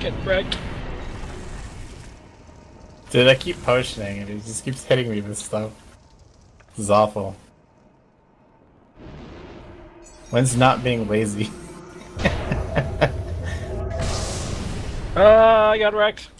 Get wrecked. Dude, I keep potioning and he just keeps hitting me with stuff. This is awful. When's not being lazy? Ah, I got wrecked.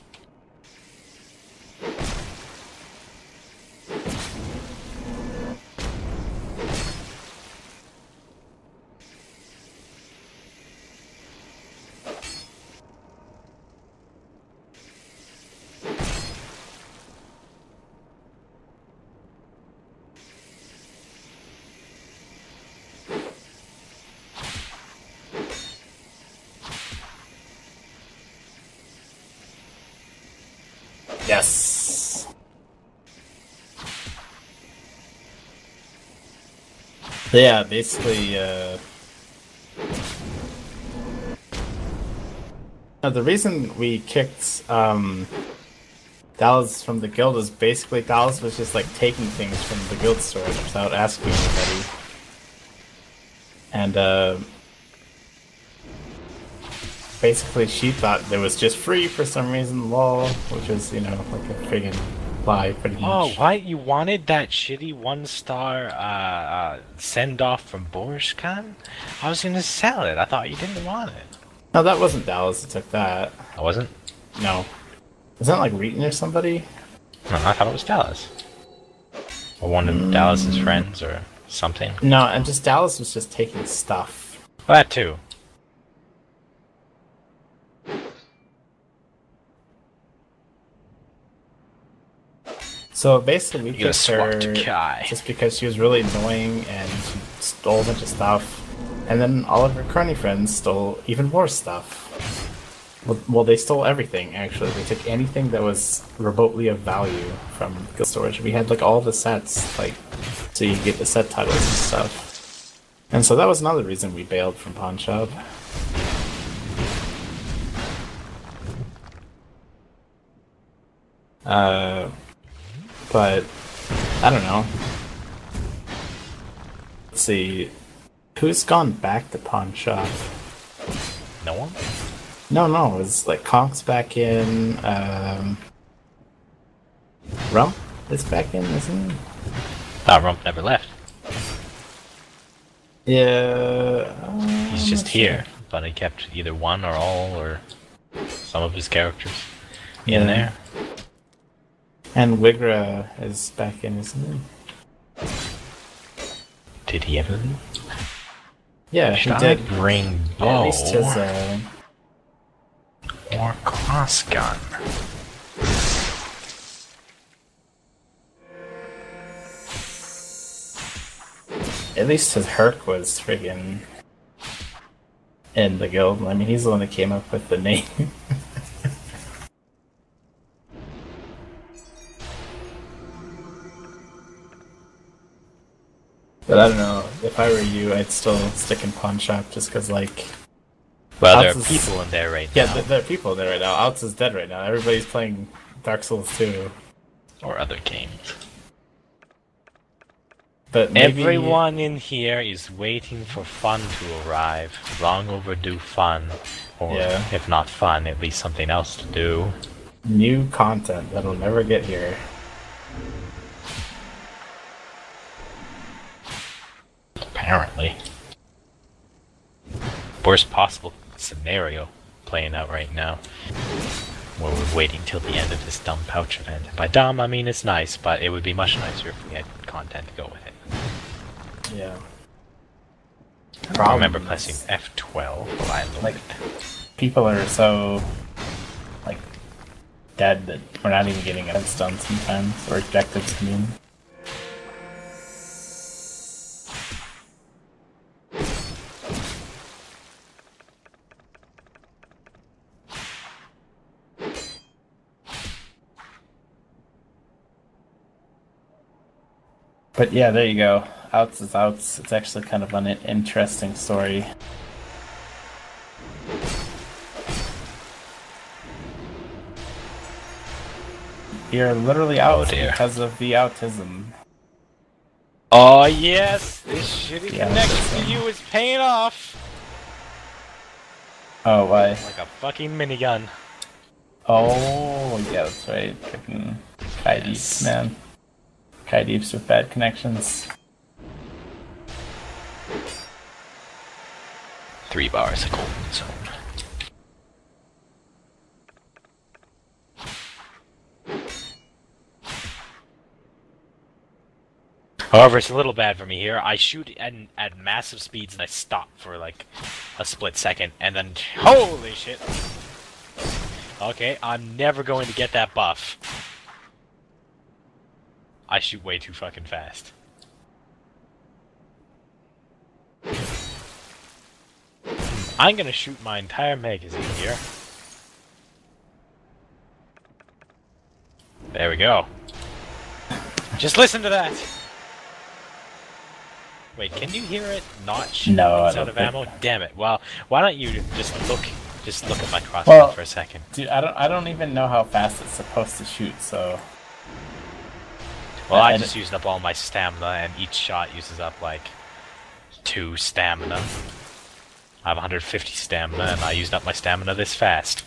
Yes. Yeah, basically, uh... no, the reason we kicked, um... Dallas from the guild is basically Dallas was just like taking things from the guild storage without asking anybody. And, uh... Basically, she thought it was just free for some reason, lol, which was, you know, like a friggin' lie, pretty much. Oh, much. what? You wanted that shitty one star uh, uh, send off from Boris Khan? I was gonna sell it. I thought you didn't want it. No, that wasn't Dallas that took that. I wasn't? No. Was that like Reeton or somebody? No, I thought it was Dallas. Or one of Dallas's friends or something. No, and just Dallas was just taking stuff. Well, that too. So basically, we You kicked her Kai. just because she was really annoying and she stole a bunch of stuff. And then all of her crony friends stole even more stuff. Well, well, they stole everything, actually. They took anything that was remotely of value from Guild Storage. We had, like, all the sets, like, so you get the set titles and stuff. And so that was another reason we bailed from Pawn Shop. Uh, but I don't know. Let's see. Who's gone back to pawn shop? No one? No, no, it's like Conk's back in. Um, Rump is back in, isn't he? Ah, Rump never left. Yeah. uh, He's I'm just not here. But he kept either one or all or some of his characters in Yeah. there. And Wigra is back in, isn't he? Did he ever leave? Yeah, Should he I did. bring Yeah, at least his. Uh, or cross gun? at least his Herc was friggin' in the guild. I mean, he's the one that came up with the name. but I don't know. If I were you, I'd still stick in pawn shop just because, like, Well, there are is- people in there right yeah, now. th- there are people there right now. Alts is dead right now. Everybody's playing Dark Souls 2. or other games. But maybe, Everyone in here is waiting for fun to arrive. Long overdue fun. Or Yeah. if not fun, at least something else to do. new content that'll never get here. Apparently. Worst possible scenario playing out right now. Where we're waiting till the end of this dumb pouch event. By dumb, I mean it's nice, but it would be much nicer if we had content to go with it. Yeah. I remember Problems. pressing F12 while I. Like- People are so like dead that we're not even getting done sometimes, or objectives. I mean, but yeah, there you go. Outs is outs. It's actually kind of an interesting story. You're literally oh, out Oh, because of the autism. Oh yes, this shitty Yeah, connection to you is paying off Oh, why? like a fucking minigun. Oh, yeah, that's right. Fucking Yes. Man. Kai Deeps with bad connections. Three bars of golden zone. However, it's a little bad for me here. I shoot at, at massive speeds and I stop for like a split second, and then holy shit! Okay, I'm never going to get that buff. I shoot way too fucking fast. I'm gonna shoot my entire magazine here. There we go. Just listen to that! Wait, can you hear it not shoot No, out of ammo? Damn it. Well, why don't you just look just look at my crossbow Well- for a second. Dude, I don't I don't even know how fast it's supposed to shoot, so Well, I and- just used up all my stamina, and each shot uses up like two stamina. I have 150 stamina, and I used up my stamina this fast.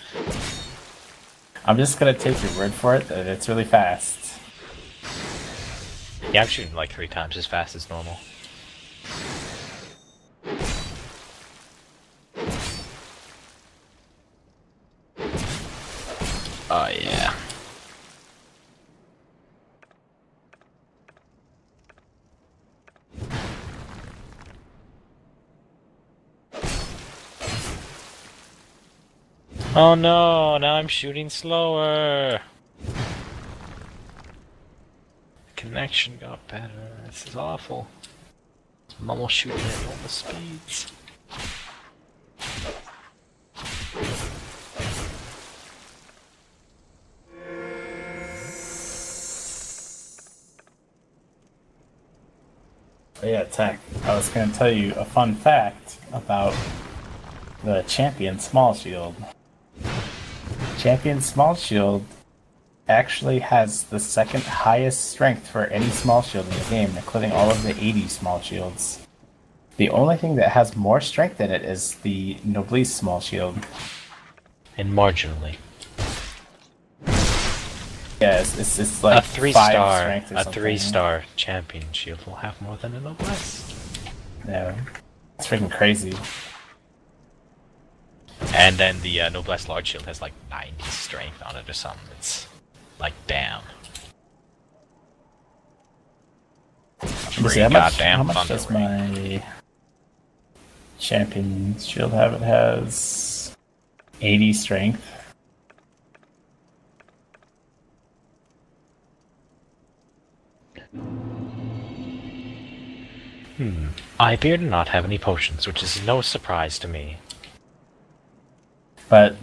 I'm just gonna take your word for it that it's really fast. Yeah, I'm shooting like three times as fast as normal. Oh yeah. Oh no, now I'm shooting slower. Connection got better. This is awful. I'm almost shooting at normal speeds. But yeah, Tech, I was gonna tell you a fun fact about the champion small shield. Champion small shield actually has the second highest strength for any small shield in the game, including all of the 80 small shields. The only thing that has more strength in it is the Noblesse small shield. And marginally. Yeah, it's, it's, it's like a three star a something. three star champion shield will have more than a noblesse. Yeah, it's freaking crazy. And then the uh, noblesse large shield has like 90 strength on it or something. It's like damn. Let me Pretty see, how much, how much does ring. my champion shield have? It has 80 strength. Hmm. I appear to not have any potions, which is no surprise to me. But